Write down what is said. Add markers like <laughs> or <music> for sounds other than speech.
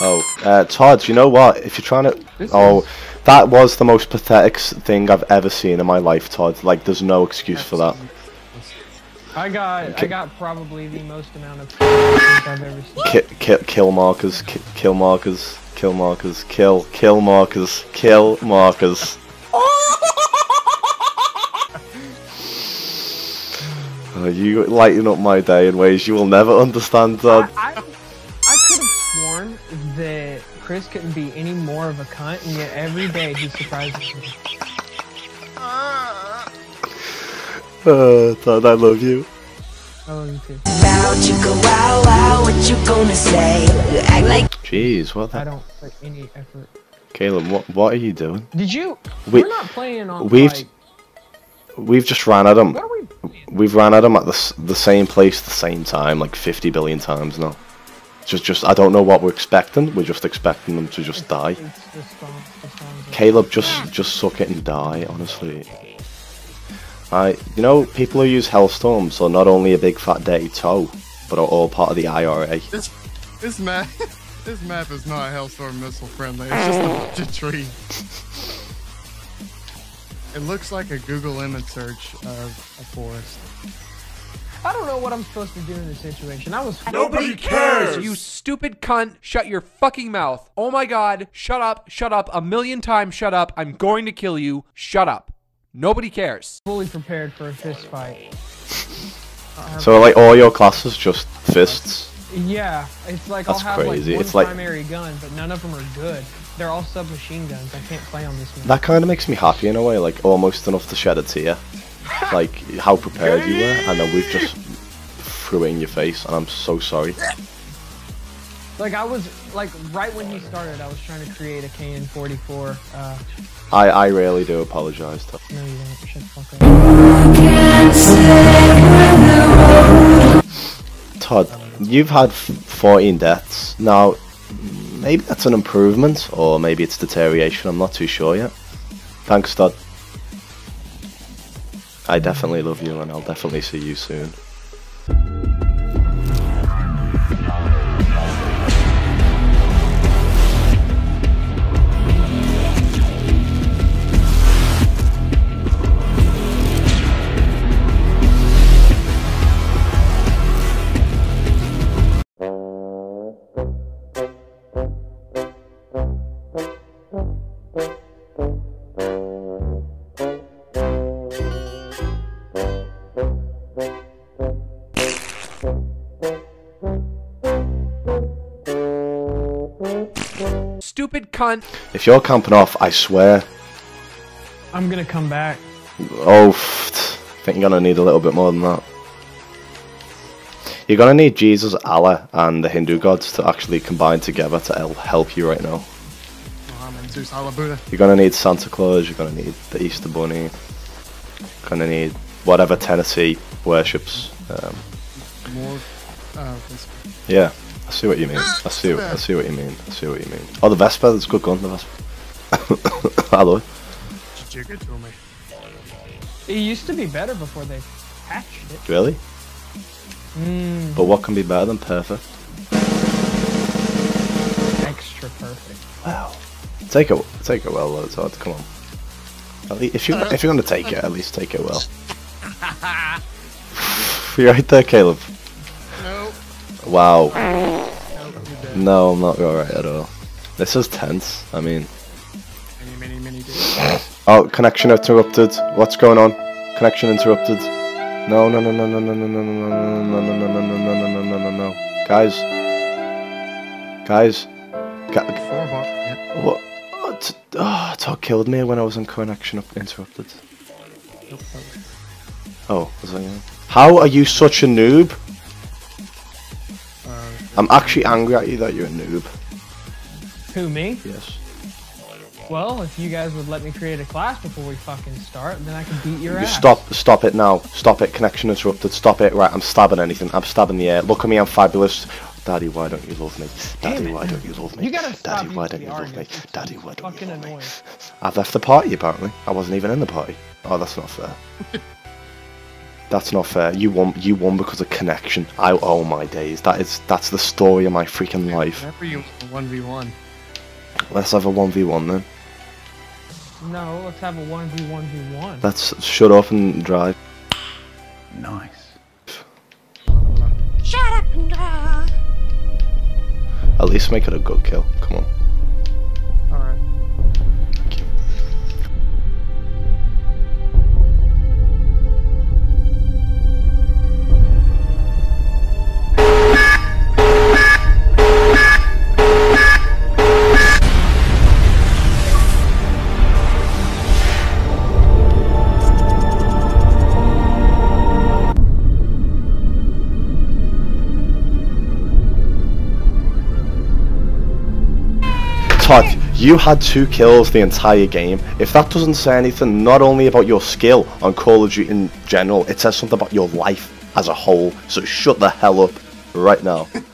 Oh, uh, Todd, you know what? If you're trying to, This oh, is- that was the most pathetic thing I've ever seen in my life, Todd. Like, there's no excuse for that. I got I got probably the most amount of I've ever seen. Ki ki kill markers, ki kill markers, kill markers, kill, kill markers, kill markers. <laughs> Oh, you lighten up my day in ways you will never understand, Todd. I, I Chris couldn't be any more of a cunt, and yet every day he surprises me. Uh, Todd, I love you. I love you too. About you go wow wow, what you gonna say? You act like Jeez, what I don't put any effort. Caleb, what what are you doing? Did you? We- We, are not playing on. we've- like, We've just ran at him. what are we? Playing? We've ran at him at the the same place, the same time, like 50 billion times now. Just, just, I don't know what we're expecting. We're just expecting them to just die. It's the song. The. Caleb, just, just suck it and die. Honestly, I, you know, people who use Hellstorms are not only a big fat dirty toe, but are all part of the IRA. This this map <laughs> this map is not Hellstorm missile friendly. It's just a bunch of trees. It looks like a Google image search of a forest. I don't know what I'm supposed to do in this situation. I was. Nobody cares, you stupid cunt. Shut your fucking mouth. Oh my god, shut up, shut up, a million times shut up. I'm going to kill you. Shut up. Nobody cares. fully prepared for a fist fight. Uh, so, like, all your classes just fists. Yeah, it's like That's I'll have crazy. like one It's like- primary gun, but none of them are good. They're all submachine guns. I can't play on this map. That kind of makes me happy in a way, like almost enough to shed a tear. Like how prepared you were, and then we've just threw it in your face, and I'm so sorry. Like I was like right when he started, I was trying to create a KN44. Uh, I I really do apologise. Todd. no, you don't. Shut fuck up. Todd, you've had 14 deaths. Now, maybe that's an improvement, or maybe it's deterioration. I'm not too sure yet. Thanks, Todd. I definitely love you, and I'll definitely see you soon. Stupid cunt. If you're camping off, I swear. I'm gonna come back. Oh, pfft, I think you're gonna need a little bit more than that. You're gonna need Jesus, Allah, and the Hindu gods to actually combine together to help you right now. Muhammad, Zeus, Allah, Buddha. You're gonna need Santa Claus. You're gonna need the Easter Bunny. You're Gonna need whatever Tennessee worships. Um, More. Uh, yeah, I see what you mean. I see. I see what you mean. I see what you mean. Oh, the Vesper. That's a good gun. The Vesper. <laughs> Hello. love it. jig to me. It used to be better before they patched it. Really? Mm, But what can be better than perfect? extra perfect. Wow. Take it. Take it well, though, Todd. Come on. At least, if you if you're gonna take it, at least take it well. <laughs> you're right there, Caleb. Nope. Wow. Nope. You're dead. No, I'm not alright at all. This is tense. I mean, Many, many, many days. oh, connection interrupted. What's going on? Connection interrupted. No, no, no, no, no, no, no, no, no, no, no, no, no, no, no, no, no, no, no, no, guys, guys, Ga- Four bar. Yep. what? Oh, Todd killed me when I was in connection up- interrupted. Oh, was you? How are you such a noob? I'm actually angry at you that you're a noob. Who me? Yes. Well, if you guys would let me create a class before we fucking start, then I could beat your You ass. stop, stop it now. Stop it. Connection interrupted. Stop it. Right, I'm stabbing anything. I'm stabbing the air. Look at me. I'm fabulous. Daddy, why don't you love me? Daddy, why don't you love me? You gotta stop Daddy, why don't you love me? Daddy, why don't you love me? I've left the party apparently. I wasn't even in the party. Oh, that's not fair. <laughs> That's not fair. You won. You won because of connection. I oh my days. That is that's the story of my freaking life. Whenever you one v one. Let's have a one v one then. No, let's have a 1v1v1. Let's shut up and drive. Nice. Shut up and drive. At least make it a good kill. Come on. Todd, you had two kills the entire game. If that doesn't say anything, not only about your skill on Call of Duty in general, it says something about your life as a whole. So shut the hell up right now. <laughs>